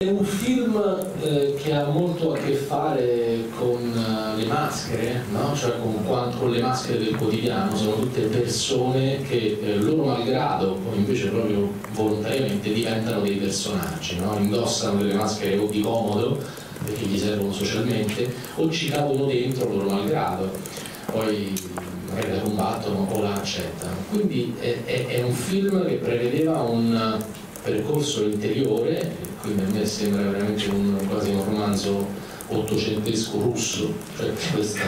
È un film eh, che ha molto a che fare con uh, le maschere, no? cioè con, con, le maschere del quotidiano, sono tutte persone che eh, loro malgrado o invece proprio volontariamente diventano dei personaggi, no? indossano delle maschere o di comodo perché gli servono socialmente o ci cadono dentro loro malgrado, poi magari la combattono o la accettano. Quindi è, è, è un film che prevedeva un percorso interiore quindi a me sembra veramente un, quasi un romanzo ottocentesco russo, cioè questo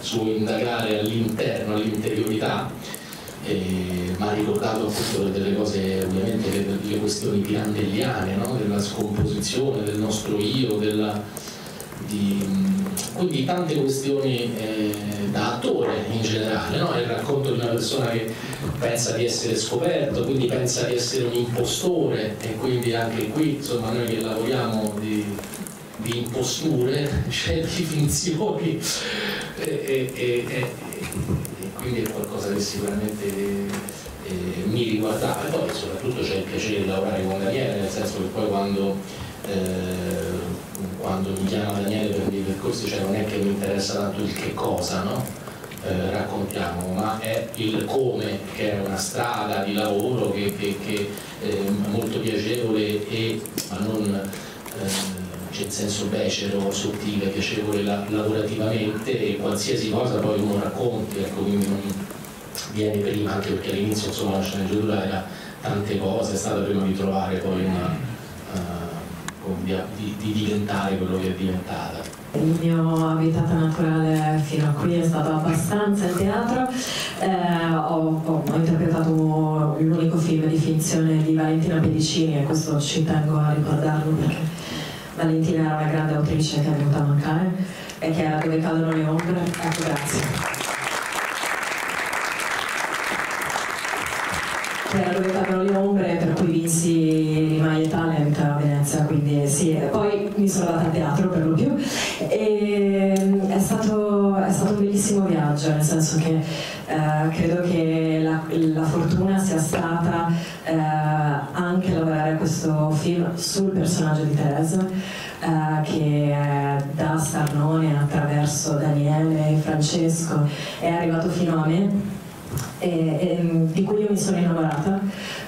suo indagare all'interno, all'interiorità, mi ha ricordato appunto delle cose, ovviamente le, le questioni pirandelliane, no? della scomposizione del nostro io, della, di, quindi tante questioni eh, da attore in generale, no? il racconto di una persona che pensa di essere scoperto, quindi pensa di essere un impostore e quindi anche qui insomma noi che lavoriamo di, di imposture, cioè di finzioni e, e, e, e, quindi è qualcosa che sicuramente eh, mi riguardava e poi soprattutto c'è il piacere di lavorare con Daniele, nel senso che poi quando eh, quando mi chiama Daniele per i percorsi, cioè non è che mi interessa tanto il che cosa, no? Eh, raccontiamo, ma è il come, che è una strada di lavoro che, che, che è molto piacevole e ma non eh, in senso becero, sottile, piacevole la, lavorativamente e qualsiasi cosa poi uno racconti, ecco, quindi non viene prima, anche perché all'inizio insomma la sceneggiatura era tante cose, è stata prima di trovare poi una di, di diventare quello che è diventata. Il mio abitato naturale fino a qui è stato abbastanza il teatro, eh, ho, ho, ho, interpretato l'unico film di finzione di Valentina Pedicini e questo ci tengo a ricordarlo perché Valentina era una grande autrice che è venuta a mancare e che era Dove cadono le ombre. Ecco, grazie. che era dove cadono le ombre per cui vinsi Rimai Talent a Venezia quindi sì poi mi sono andata a teatro per lo più e mm, è stato, è stato un bellissimo viaggio nel senso che eh, credo che la, la, fortuna sia stata eh, anche lavorare a questo film sul personaggio di Teresa eh, che da Starnone attraverso Daniele e Francesco è arrivato fino a me e, e, di cui io mi sono innamorata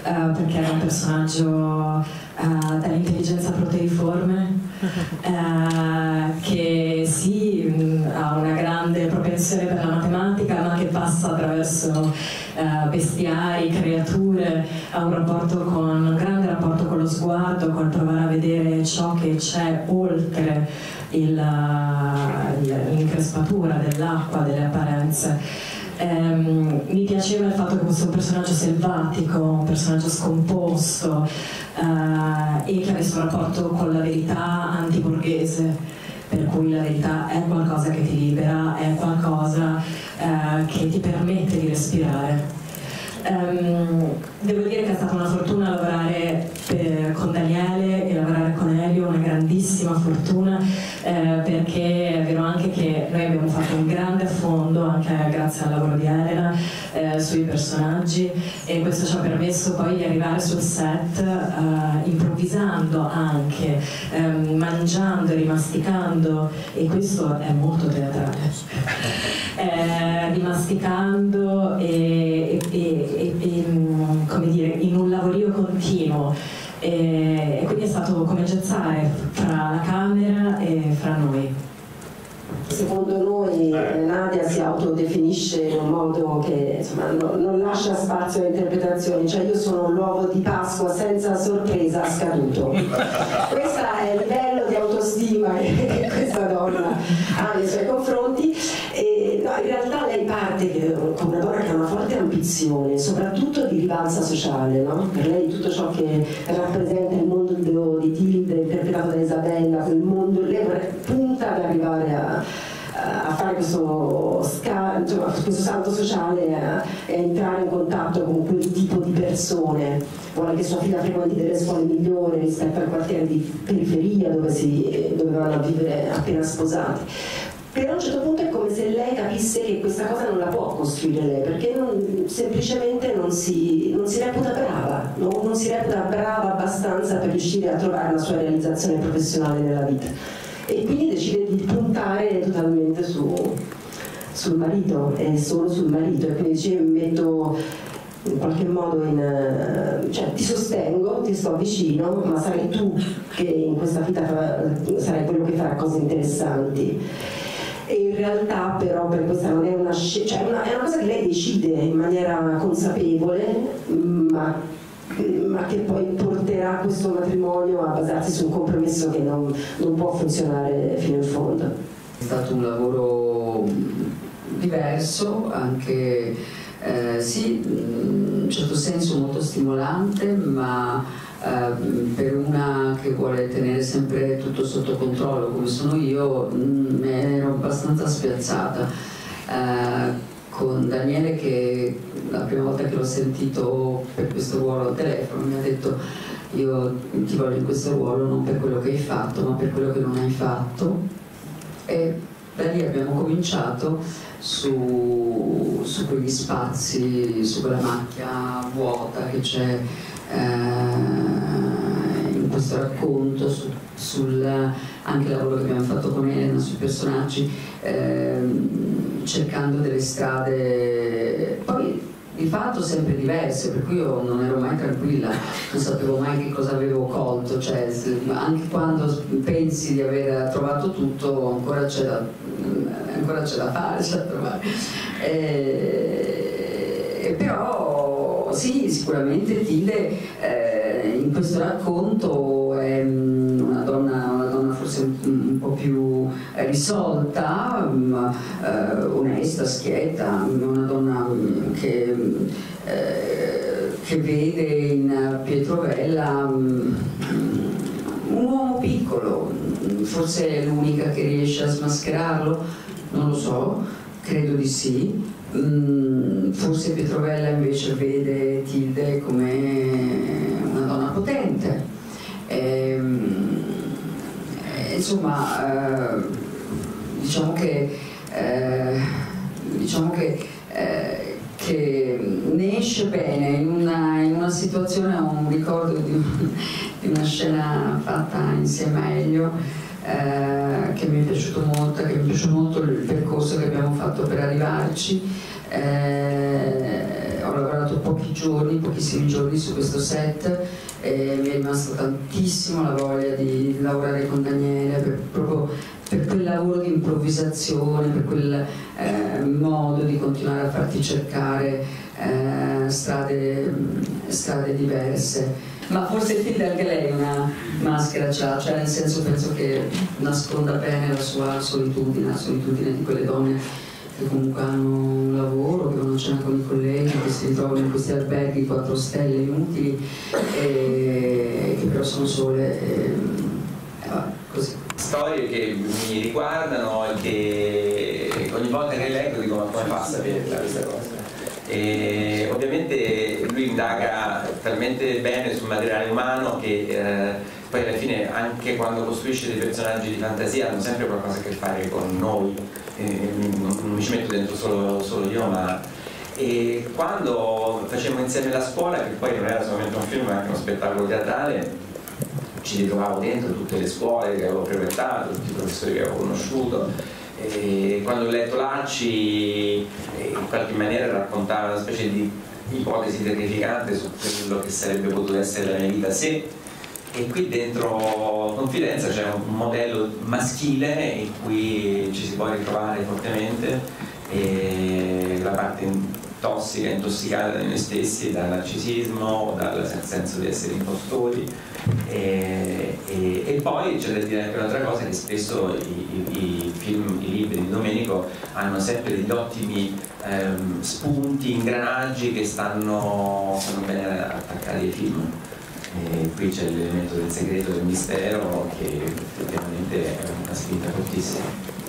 uh, perché era un personaggio uh, dall'intelligenza proteiforme uh, che sì mh, ha una grande propensione per la matematica ma che passa attraverso bestiari, creature, ha un con un grande rapporto con lo sguardo, col provare a vedere ciò che c'è oltre l'increspatura dell'acqua, delle apparenze. Ehm, mi piaceva il fatto che fosse un personaggio selvatico, un personaggio scomposto eh, e che avesse un rapporto con la verità antiborghese per cui la verità è qualcosa che ti libera, è qualcosa eh, che ti permette di respirare. Um, devo dire che è stata una fortuna lavorare per, con Daniele e lavorare con Elio, una grandissima fortuna eh, perché è vero anche che noi abbiamo fatto un grande affondo anche grazie al lavoro di Elena eh, sui personaggi e questo ci ha permesso poi di arrivare sul set eh, improvvisando anche, ehm, mangiando, rimasticando e questo è molto teatrale, eh, rimasticando e, e e, e, mm, come dire, in un lavorio continuo e, quindi è stato come gezzare fra la camera e fra noi. Secondo noi Nadia si autodefinisce in un modo che insomma, no, non lascia spazio a interpretazioni, cioè io sono un uovo di Pasqua senza sorpresa scaduto. Questo è il livello di autostima che questa donna ha nei suoi confronti e no, in realtà lei parte come una donna che ha una ambizione, soprattutto di rivalsa sociale, no? per lei tutto ciò che rappresenta il mondo di Tilde interpretato da Isabella, quel mondo, lei punta ad arrivare a a fare questo, questo salto sociale e entrare in contatto con quel tipo di persone. Vuole che sua figlia frequenti delle scuole migliori rispetto al quartiere di periferia dove, si, dove vanno a vivere appena sposati. Però a un certo punto è come se lei capisse che questa cosa non la può costruire lei, perché non, semplicemente non si, non si, reputa brava, no? non si reputa brava abbastanza per riuscire a trovare la sua realizzazione professionale nella vita. E quindi decide di puntare totalmente su, sul marito, e solo sul marito, e quindi dice metto in qualche modo in, eh, cioè, ti sostengo, ti sto vicino, ma sarai tu che in questa vita sarai quello che farà cose interessanti in realtà però per questa non è una scelta, cioè una, è una cosa che lei decide in maniera consapevole, ma, ma, che poi porterà questo matrimonio a basarsi su un compromesso che non, non può funzionare fino in fondo. È stato un lavoro diverso, anche eh, sì, in un certo senso molto stimolante, ma Ehm, per una che vuole tenere sempre tutto sotto controllo come sono io mh, mm, ero abbastanza spiazzata. Uh, con Daniele che la prima volta che l'ho sentito per questo ruolo al telefono mi ha detto io ti voglio in questo ruolo non per quello che hai fatto ma per quello che non hai fatto e da lì abbiamo cominciato su, su quegli spazi, su quella macchia vuota che c'è eh, in questo racconto su, sul anche il lavoro che abbiamo fatto con Elena sui personaggi eh, cercando delle strade. Poi di fatto sempre diverse per cui io non ero mai tranquilla non sapevo mai che cosa avevo colto cioè, anche quando pensi di aver trovato tutto ancora c'è da, ancora c'è da fare c'è da trovare. Eh, però sì, sicuramente Tilde eh, in questo racconto è mm, una donna, una donna forse un, un, po' più risolta, um, eh, onesta, schietta, una donna mm, che, eh, che vede in Pietrovella um, un uomo piccolo, forse è l'unica che riesce a smascherarlo, non lo so, credo di sì Mm, forse Pietrovella invece vede Tilde come una donna potente. E, ehm, insomma, eh, diciamo che, eh, diciamo che, eh, che, ne esce bene in una, in una, situazione, ho un ricordo di, di una scena fatta insieme a Elio eh, che mi è piaciuto molto, che mi è piaciuto molto il percorso che abbiamo fatto per arrivarci. Eh, ho lavorato pochi giorni, pochissimi giorni su questo set e mi è rimasta tantissimo la voglia di lavorare con Daniele per, proprio per quel lavoro di improvvisazione, per quel eh, modo di continuare a farti cercare eh, strade, strade diverse ma forse Tilde anche lei una maschera c'ha, cioè nel senso penso che nasconda bene la sua solitudine, la solitudine di quelle donne che comunque hanno un lavoro, che vanno a cena con i colleghi, che si ritrovano in questi alberghi quattro stelle inutili e che però sono sole e, e vabbè, così. Storie che mi riguardano e che ogni volta che leggo dico ma come fa a saperla questa cosa? E ovviamente lui indaga talmente bene sul materiale umano che eh, poi alla fine anche quando costruisce dei personaggi di fantasia hanno sempre qualcosa a che fare con noi, eh, non, non, mi ci metto dentro solo, solo io, ma e quando facevamo insieme la scuola, che poi non era solamente un film ma anche uno spettacolo teatrale, ci ritrovavo dentro tutte le scuole che avevo frequentato, tutti i professori che avevo conosciuto e quando ho letto Lacci in qualche maniera raccontava una specie di ipotesi terrificante su quello che sarebbe potuto essere la mia vita. Se e qui dentro Confidenza c'è un modello maschile in cui ci si può ritrovare fortemente la parte tossica, intossicata da noi stessi, dal narcisismo, dal senso di essere impostori e, e, e poi c'è da dire anche un'altra cosa che spesso i, i, i, film, i libri di Domenico hanno sempre degli ottimi ehm, spunti, ingranaggi che stanno, stanno bene attaccati ai film. E qui c'è l'elemento del segreto del mistero che effettivamente è una spinta fortissima.